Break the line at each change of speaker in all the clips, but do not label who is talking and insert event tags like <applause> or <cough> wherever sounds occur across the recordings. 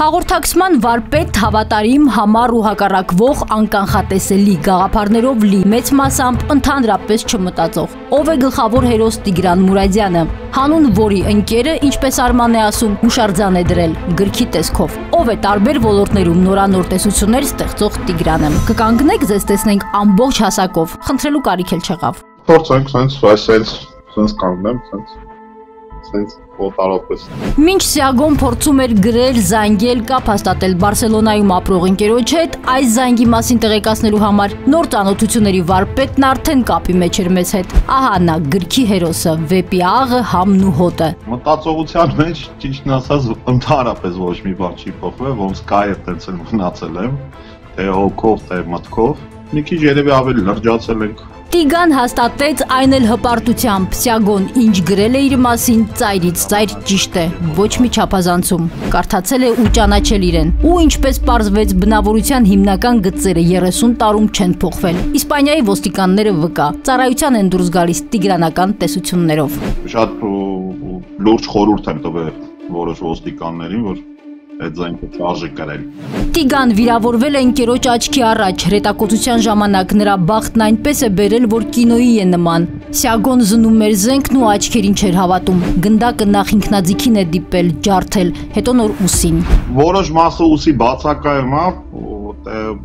Հաղորդակցման վարպետ հավատարիմ համառ ու հակառակվող անկանխատեսելի գաղափարներով լի մեծ մասամբ ընդհանրապես չմտածող։ Ով է գլխավոր հերոս Տիգրան Մուրադյանը, հանուն որի ընկերը, ինչպես Արման է ասում, հուշարձան է դրել գրքի տեսքով։ Ով է տարբեր ոլորտներում նորանոր տեսություններ ստեղծող Տիգրանը։ Կկանգնեք ձեզ տեսնենք ամբողջ հասակով։ Խնդրելու կարիք էլ չեղավ։
Փորձենք sense, sense, sense կանգնեմ, sense sense օտարապես։
Մինչ Սիագոն փորձում էր գրել, զանգել, կապ հաստատել Բարսելոնայում ապրող ընկերոջ հետ, այս զանգի մասին տեղեկացնելու համար նոր ծանոթությունների վարպետն արդեն կապի մեջ էր մեզ հետ։ Ահա նա գրքի հերոսը, վեպի աղը, համն ու հոտը։
Մտածողության մեջ ճիշտն ասած ընդհանրապես ոչ մի բան չի փոխվել, ոնց կայը տենց էլ մնացել եմ, թե հոգով, թե մտքով։ Մի քիչ երևի ավելի լրջացել ենք
Տիգան հաստատեց այն էլ հպարտությամբ։ Սյագոն ինչ գրել է իր մասին, ծայրից ծայր ճիշտ է, ոչ մի չափազանցում։ Կարդացել է ու ճանաչել իրեն։ Ու ինչպես պարզվեց, բնավորության հիմնական գծերը 30 տարում չեն փոխվել։ Իսպանիայի ոստիկանները վկա։ Ծառայության են դուրս գալիս տիգրանական տեսություններով։
Շատ լուրջ խորհուրդ եմ տվել որոշ ոստիկաններին, որ այդ զենքը չարժե կրել։
Տիգան վիրավորվել է ընկերոջ աչքի առաջ։ Հրետակոծության ժամանակ նրա բախտն այնպես է բերել, որ կինոյի է նման։ Սյագոն զնում էր զենքն ու աչքերին չէր հավատում։ Գնդակը նախ ինքնաձիգին է դիպել, ջարդել, հետո նոր ուսին։
Որոշ մասը ուսի բացակայում է, որտեղ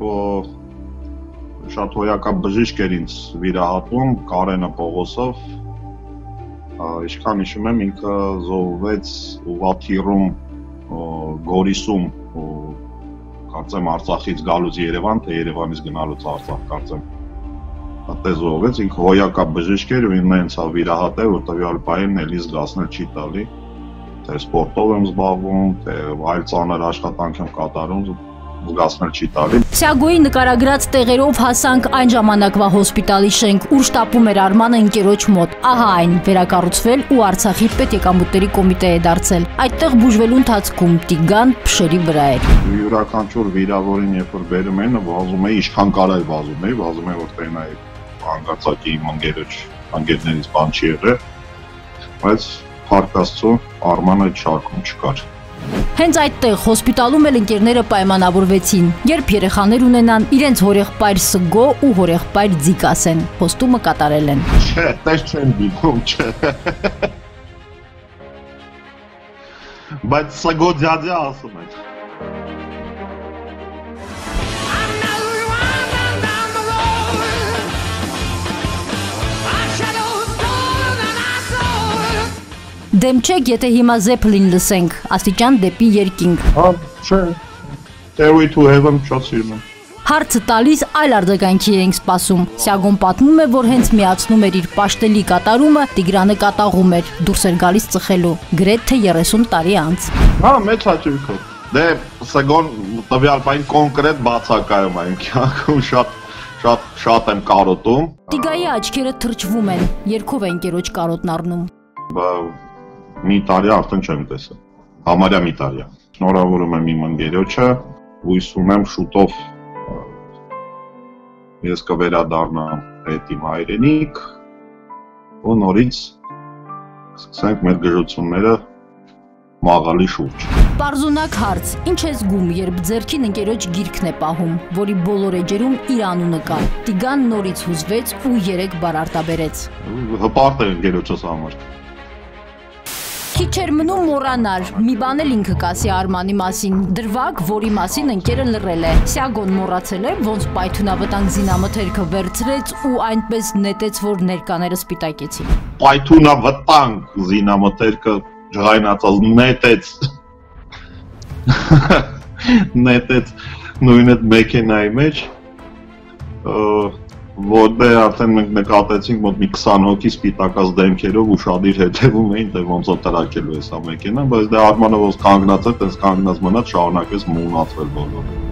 շատ հոյական բժիշկ էր ինձ վիրահատում Կարենը Պողոսով ինչքան հիշում եմ ինքը զոհվեց ուղաթիռում Գորիսում կարծեմ Արցախից գալուց Երևան, թե Երևանից գնալուց Արցախ կարծեմ տեզովեց ինքը հոյակա բժիշկ էր ու ինձ հա վիրահատել, որ տվյալ պահին էլի զգացնել չի տալի թե սպորտով եմ զբաղվում, թե այլ ծանր աշխատանք եմ կատարում, զգացնել չի տալի։
Սյագոյի նկարագրած տեղերով հասանք այն ժամանակվա հոսպիտալի շենք, ուր շտապում էր Արմանը ընկերոջ մոտ։ Ահա այն, վերակառուցվել ու Արցախի պետեկամուտների կոմիտե է դարձել։ Այդտեղ բուժվելու ընթացքում Տիգան փշերի վրա էր։
Յուրաքանչյուր վիրավորին երբ որ բերում են, վազում է, ինչքան կարա է վազում է, վազում է որ տենայի հանգարցակի իմ ընկերոջ, ընկերներից բան չի եղել, բայց Փառք Աստծո Արմանը շարքում չկար։
Հենց այդտեղ հոսպիտալում էլ ընկերները պայմանավորվեցին, երբ երեխաներ ունենան, իրենց հորեղբայր Սգո ու հորեղբայր Ձիկ ասեն, հոստումը կատարել են։
Չէ, տես չեն դիքում, չէ։ Բայց Սգո դյադյա ասում են։
Դեմ չեք, եթե հիմա Zeppelin լսենք, աստիճան դեպի երկինք։
Հա, չէ։ Stairway to Heaven շատ սիրում եմ։
Հարցը տալիս այլ արձագանքի ենք սպասում։ Սյագոն պատմում է, որ հենց միացնում էր իր պաշտելի կատարումը, Տիգրանը կատաղում էր, դուրս էր գալիս ծխելու, գրեթե 30 տարի անց։
Հա, մեծ հաճույքով։ Դե Սեգոն տվյալ բան կոնկրետ բացակայում այն կյանքում շատ շատ շատ եմ կարոտում։
Տիգայի աչքերը թրջվում են, երկով է ընկերոջ կարոտն առնում։
Բա մի տարի արդեն չեմ տեսել։ Համարյա մի տարի։ Շնորհավորում եմ իմ ընկերոջը, հույս ունեմ շուտով ես կվերադառնամ այդ իմ հայրենիք ու նորից սկսենք մեր գժությունները մաղալի շուրջ։
Պարզունակ հարց. Ինչ է զգում, երբ ձերքին ընկերոջ գիրքն է պահում, որի բոլոր էջերում իր անունը կա։ Տիգան նորից հուզվեց ու երեք բար արտաբերեց։
Հպարտ է ընկերոջս համար։
Քիչ էր մնում մոռանալ։ Մի բան էլ ինքը կասի Արմանի մասին։ Դրվագ, որի մասին ընկերը լռել է։ Սյագոն մոռացել է, ոնց պայթունավտանգ զինամթերքը վերցրեց ու այնպես նետեց, որ ներկաները սպիտակեցին։
Պայթունավտանգ զինամթերքը ջղայնացած նետեց։ <laughs> Նետեց նույն այդ մեքենայի մեջ որտեղ արդեն մենք նկատեցինք մոտ մի 20 հոգի սպիտակած դեմքերով ուշադիր հետևում էին, թե ոնց է տրակելու է սա մեքենան, բայց դե Արմանը ոնց կանգնած էր, տես կանգնած մնաց, շարունակեց մունացվել բոլորը։